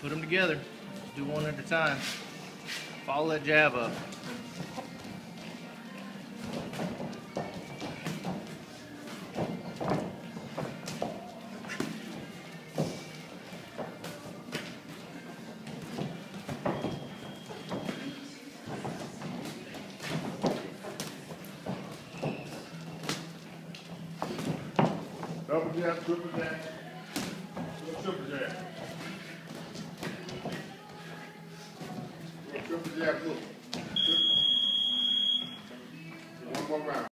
Put them together. Do one at a time. Follow that jab up. Double jab, triple jab, triple jab. Triple jab, look. One more round.